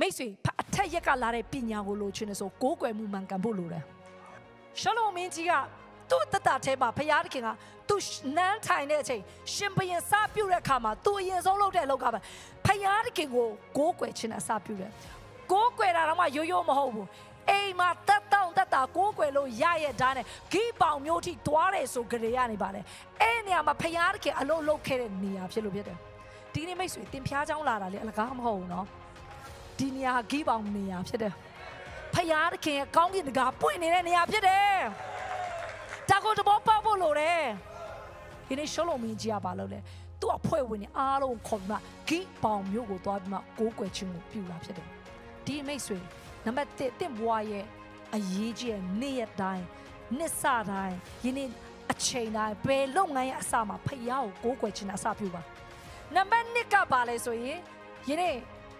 မိတ်ဆွေအထက်ရက်ကလာတဲ့ပညာကိုလိုချင်တယ်ဆိုကိုးကွယ်မှုမှန်ကန်ဖို့လိုတယ်ရှလောမင်းကြီးကသူ့တတထဲမှာဖရာသခင်ကသူ့နန်းထိုင်တဲ့အချိန်ရှင်ဘရင်စပြုတ်တဲ့အခါမှာသူအရင်ဆုံးလုပ်တဲ့အလုပ်ကပဲဖရာသခင်ကိုကိုးကွယ်ခြင်းနဲ့စပြုတ်တယ်ကိုးကွယ်တာတော့မှရိုးရိုးမဟုတ်ဘူးအိမ်မှာတက်တောင့်တက်တာကိုးကွယ်လို့ရရဲ့ဒါနဲ့ဂိပောင်မျိုးထိတွားတယ်ဆိုကြရနေပါတယ်အဲ့နေရာမှာဖရာသခင်အလုပ်လုပ်ခဲ့တဲ့နေရာဖြစ်လို့ဖြစ်တယ်ဒီနေ့မိတ်ဆွေတင်ဖျားချောင်းလာတာလေအလကားမဟုတ်ဘူးနော် ဒီနေရာဂိပေါင်နေရာဖြစ်တယ်ဖယားတခင်ရဲ့ကောင်းကင်တကားပွင့်နေတဲ့နေရာဖြစ်တယ်ဒါကိုတဘောပေါက်ဖို့လိုတယ်ဒီနေ့ရှောလုံးမင်းကြီးကဘာလုပ်လဲသူ့အဖွဲ့ဝင်တွေအားလုံးခေါ်ပြီးမှဂိပေါင်မျိုးကိုသွားပြီးမှကိုးကွယ်ခြင်းကိုပြုလာဖြစ်တယ်ဒီမိတ်ဆွေနံပါတ်1တင့်ဘွားရဲ့အရေးကြီးတဲ့နေ့ရက်တိုင်းနှစ်စတိုင်းယနေ့အချိန်တိုင်းဘယ်လုပ်ငန်းရဲ့အစမှာဖယားကိုကိုးကွယ်ခြင်းအစပြုပါနံပါတ်2ကပါလဲဆိုရင်ယနေ့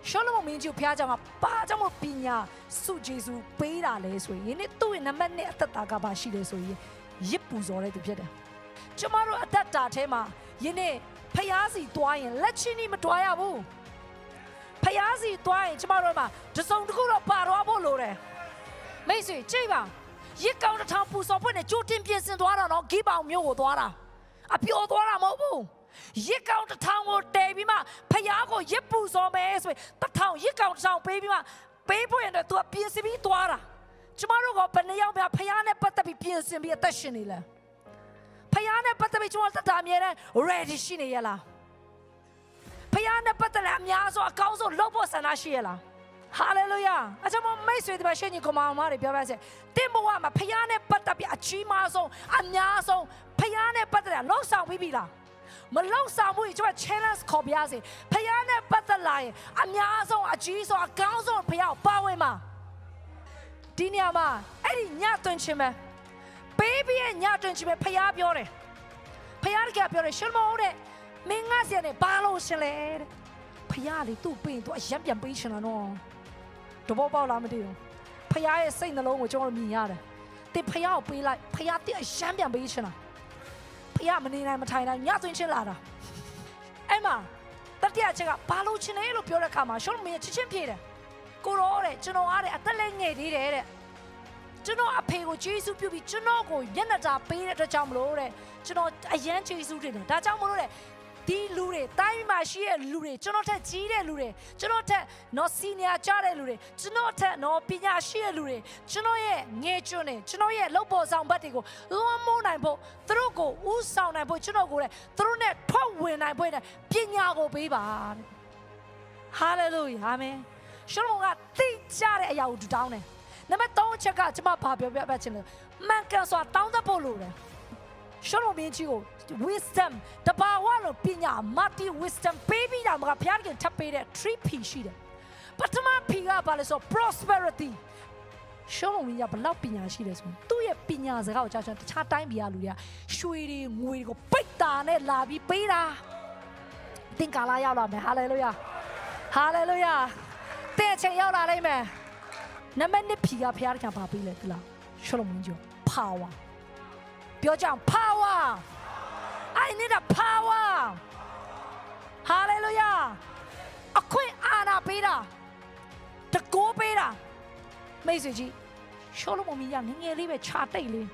ရှောလမုန်မင်းကြီးဖျားကြောင့်ပါကြောင့်မပညာစုဂျေစုပေးတာလဲဆိုရင်ယနေ့သူ့ရဲ့နံပါတ်2အသက်တာကပါရှိတယ်ဆိုရင်ရစ်ပူဇော်တဲ့သူဖြစ်တယ်ကျမတို့အသက်တာထဲမှာယနေ့ဖျားစီတွားရင်လက်ချင်းကြီးမတွားရဘူးဖျားစီတွားရင်ကျမတို့မှာတစုံတစ်ခုတော့ပါတော့ဖို့လိုတယ်မိတ်ဆွေကြည့်ပါရစ်ကောင်တစ်ထောင်ပူစော်ဖွင့်နဲ့ကြိုတင်ပြင်ဆင်သွားတာနော်ဂိပေါင်မျိုးကိုသွားတာအပျော်သွားတာမဟုတ်ဘူးရစ်ကောင်တစ်ထောင်ကိုတည် ပြီးမှဖျားကိုရစ်ပူစော်မယ်ဆိုရင်တစ်ထောင်ရစ်ကောင်တစ်ထောင်ပေးပြီးမှပေးဖို့ရင်တော့ तू ပြင်ဆင်ပြီးသွားတာကျမတို့ကဘယ်နှယောက်များဖျားနဲ့ပတ်သက်ပြီးပြင်ဆင်ပြီးအသက်ရှင်နေလဲဖျားနဲ့ပတ်သက်ပြီးကျွန်တော်တက်တာအမြဲတမ်း ready ရှိနေရလားဖျားနဲ့ပတ်သက်လည်းအများဆုံးအကောင်းဆုံးလုပ်ဖို့ဆန္ဒရှိရလားဟာလေလုယာအကျွန်မမိတ်ဆွေတွေရှင်ကြီးကမောင်မတွေပြောပါစေတင်ဘဝမှာဖခင်နဲ့ပတ်သက်ပြီးအကြီးမားဆုံးအများဆုံးဖခင် နဲ့ပတ်သက်တာလောက်ဆောင်ပြီးပြီလားမလောက်ဆောင်ဘူးကျွန်မ challenge ခေါ်ပြရစေဖခင်နဲ့ပတ်သက်လာရင်အများဆုံးအကြီးဆုံးအကောင်းဆုံးဖခင်ပါဝင်မှာဒီနေရာမှာအဲ့ဒီညသွင်းခြင်းပဲပေးပြီးညသွင်းခြင်းပဲဖခင်ပြောတယ်ဖခင်ကပြောတယ်ရှင်မောတဲ့မင်းငါစီနဲ့ဘာလို့ရှင်လဲတဲ့ဖခင်လေသူ့ပေးရင်သူအယံပြန်ပေးရှင်လာနော်တဘောပေါက်လားမသိဘူးဖခင်ရဲ့စိတ်နှလုံးကိုကျွန်တော်မြင်ရတယ်တင်ဖခင်ကိုပေးလိုက်ဖခင်တင်အယံပြန်ပေးရှင်လာ ဖခင်မနေနိုင်မထိုင်နိုင်ညသွင်းချင်းလာတာအဲ့မှာတတိယချက်ကဘာလို့ချင်းလဲလို့ပြောတဲ့အခါမှာရှုံးမင်းချစ်ချင်းပြေတယ်ကိုရောတဲ့ကျွန်တော်အားတဲ့အသက်လည်းငယ်သေးတယ်တဲ့ကျွန်တော်အဖေကိုဂျေစုပြုပြီးကျွန်တော်ကိုမျက်နှာတာပေးတဲ့အတွက်ကြောင့်မလို့တဲ့ကျွန်တော်အယမ်းဂျေစုတင်တယ်ဒါကြောင့်မလို့တဲ့ ဒီလူတွေတိုင်းမှာရှိတဲ့လူတွေကျွန်တော်ထက်ကြီးတဲ့လူတွေကျွန်တော်ထက်နော်စီနီယာကြတဲ့လူတွေကျွန်တော်ထက်နော်ပညာရှိတဲ့လူတွေကျွန်တော်ရဲ့ငယ်ကျွန်းတွေကျွန်တော်ရဲ့လုပ်ပေါ်ဆောင်ဘက်တွေကိုလွှမ်းမိုးနိုင်ဖို့သူတို့ကိုဥဆောင်နိုင်ဖို့ကျွန်တော်ကိုလည်းသူတို့နဲ့ထွက်ဝင်နိုင်ဖို့ပညာကိုပေးပါဟာလေလုယာအာမင်ရှင်တော်ကသိကြတဲ့အရာကိုတောင်းတယ်နံပါတ်3ချက်ကကျွန်မဘာပြောပြပြချင်လဲမှန်ကန်စွာတောင်းတဖို့လိုတယ် ရှောတော်မင်းကြီးကို wisdom တဘာဝလို့ပညာ multi wisdom ပေးပြီးတာမှာဘုရားကထပ်ပေးတဲ့ three p ရှိတယ်ပထမ p ကဘာလဲဆို prosperity ရှောတော်မင်းကဘလောက်ပညာရှိတယ်ဆိုသူ့ရဲ့ပညာစကားကိုကြားချင်တခြားတိုင်းပြည်ကလူတွေကရွှေတွေငွေတွေကိုပိတ်တာနဲ့လာပြီးပေးတာသင်္ကာလာရောက်လာမယ် hallelujah hallelujah တဲ့ချိန်ရောက်လာလိမ့်မယ်နံပါတ်1 p ကဘုရားကဘာပေးလဲဒီလားရှောတော်မင်းကြီး power ပြောကြအောင် power I need a power hallelujah အခွင့်အာဏာပေးတာတကိုးပေးတာမိတ်ဆွေကြီးရှောလမုန်မင်းကငငယ်လေးပဲခြာတိတ်လေး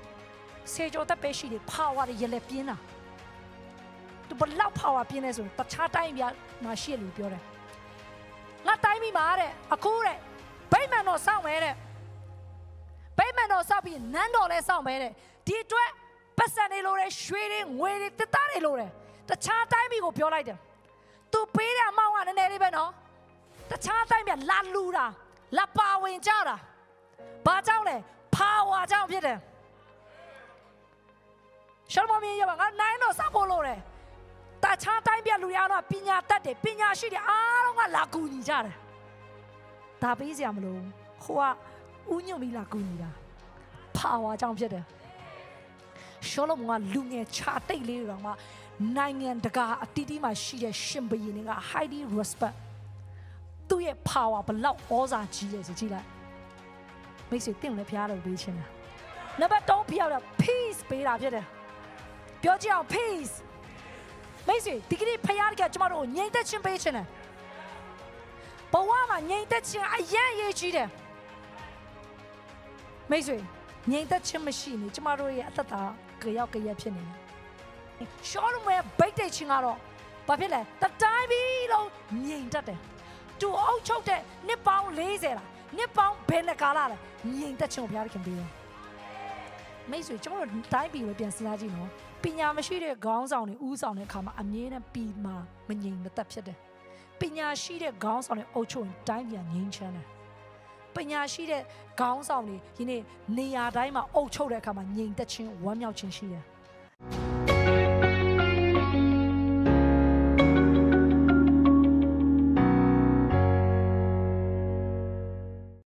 စေကြောတက်ပဲရှိတယ် power ရရလက်ပြင်းတာသူဘလောက် power ပြင်းလဲဆိုရင်တခြားတိုင်းပြမှာရှိရလို့ပြောတယ်ငါတိုင်းမိမှာတဲ့အခုတဲ့ဗိမာန်တော်စောင့်မဲတဲ့ဗိမာန်တော်စောင့်ပြီးနန်းတော်လဲစောင့်မဲတဲ့ဒီအတွက် ပတ်စံတွေလိုတယ်ရွှေတွေငွေတွေတစ်သားတွေလိုတယ်တခြားတိုင်းပြည်ကိုပြောလိုက်တယ်သူပေးတဲ့အမောင်းကနည်းနည်းလေးပဲနော်တခြားတိုင်းပြည်လာလူတာလာပါဝင်ကြတာဘာကြောင့်လဲ power ကြောင့်ဖြစ်တယ်ရှောမမင်းရပါငါနိုင်တော့စဖို့လို့တယ်တခြားတိုင်းပြည်လူရတော့ပညာတတ်တယ်ပညာရှိတယ်အားလုံးကလာကူညီကြတယ်ဒါပေးစရာမလိုဟိုကဥညွန့်ပြီးလာကူညီတာ power ကြောင့်ဖြစ်တယ် ရှောလမုန်ကလူငယ်ခြာတိတ်လေးတွေတော့မှနိုင်ငံတကာအတီးတီးမှာရှိတဲ့ရှင်ဘရင်တွေက highly respect သူ့ရဲ့ power ဘလောက်ဩဇာကြီးလဲဆိုကြည့်လိုက်မိတ်ဆွေတင့်လည်းဖျားလို့ပေးချင်တာနံပါတ်3ဖျားတော့ peace ပေးတာဖြစ်တယ်ပြောကြည့်အောင် peace မိတ်ဆွေဒီကနေ့ဖျားကကျမတို့ကိုငြိမ်သက်ခြင်းပေးချင်တယ်ဘဘဝမှာငြိမ်သက်ခြင်းအရန်ရေးကြီးတယ်မိတ်ဆွေ ငြိမ်သက်ခြင်းမရှိနေကျမတို့ရဲ့အသက်တာကြရောက်ကြရက်ဖြစ်နေတယ်ရှောလုံးရဲ့ဗိတ်တိတ်ခြင်းကတော့ဘာဖြစ်လဲတတိုင်းပြီးလုံးငြိမ်တတ်တယ်သူအုပ်ချုပ်တဲ့နှစ်ပေါင်း40လားနှစ်ပေါင်းဘယ်နှကာလလဲငြိမ်သက်ခြင်းကိုဘုရားခင်ပေးတယ်မိတ်ဆွေကျမတို့တိုင်းပြည်ကိုပြန်စဉ်းစားကြည့်နော်ပညာမရှိတဲ့ခေါင်းဆောင်တွေဥဆောင်တဲ့အခါမှာအမြဲတမ်းပြီးမှမငြိမ်မသက်ဖြစ်တယ်ပညာရှိတဲ့ခေါင်းဆောင်တွေအုပ်ချုပ်ရင်တိုင်းပြည်ငြိမ်ချမ်းတယ် ပညာရှိတဲ့ခေါင်းဆောင်တွေဒီနေ့နေရာတိုင်းမှာအုပ်ချုပ်တဲ့အခါမှာငြိမ်သက်ခြင်းဝမ်းမြောက်ခြင်းရှိတယ်